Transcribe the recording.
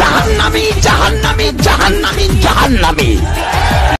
জাহান্নামি জাহান্নামি জাহান্নামি জাহান্নামি।